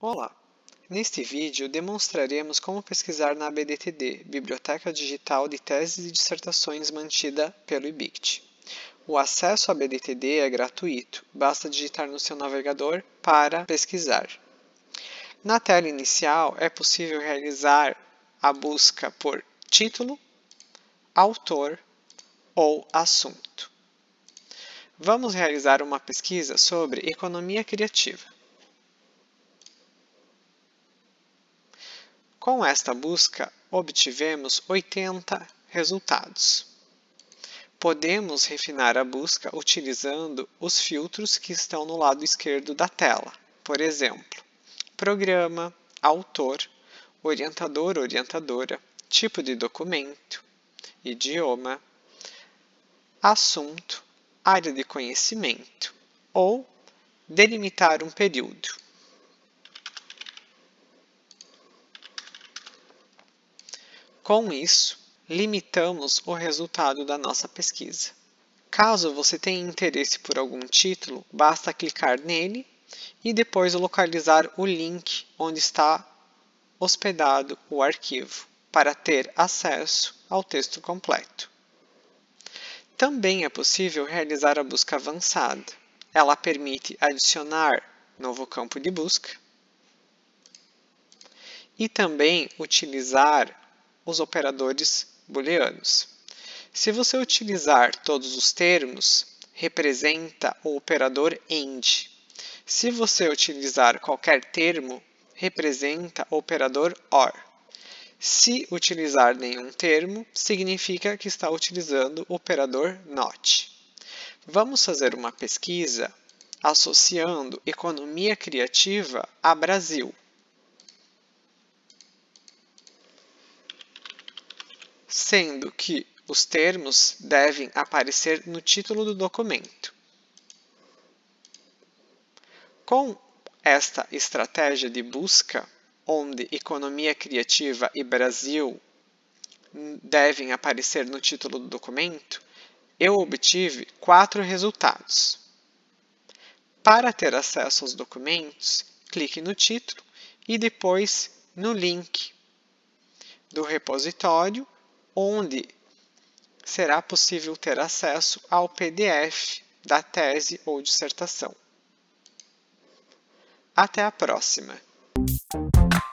Olá! Neste vídeo demonstraremos como pesquisar na ABDTD, Biblioteca Digital de Teses e Dissertações mantida pelo IBICT. O acesso à BDTD é gratuito, basta digitar no seu navegador para pesquisar. Na tela inicial é possível realizar a busca por título, autor ou assunto. Vamos realizar uma pesquisa sobre economia criativa. Com esta busca, obtivemos 80 resultados. Podemos refinar a busca utilizando os filtros que estão no lado esquerdo da tela. Por exemplo, programa, autor, orientador, orientadora, tipo de documento, idioma, assunto, área de conhecimento ou delimitar um período. Com isso, limitamos o resultado da nossa pesquisa. Caso você tenha interesse por algum título, basta clicar nele e depois localizar o link onde está hospedado o arquivo para ter acesso ao texto completo. Também é possível realizar a busca avançada. Ela permite adicionar novo campo de busca e também utilizar os operadores booleanos. Se você utilizar todos os termos, representa o operador AND. Se você utilizar qualquer termo, representa o operador OR. Se utilizar nenhum termo, significa que está utilizando o operador NOT. Vamos fazer uma pesquisa associando economia criativa a Brasil. Sendo que os termos devem aparecer no título do documento. Com esta estratégia de busca, onde economia criativa e Brasil devem aparecer no título do documento, eu obtive quatro resultados. Para ter acesso aos documentos, clique no título e depois no link do repositório, onde será possível ter acesso ao PDF da tese ou dissertação. Até a próxima! Thank you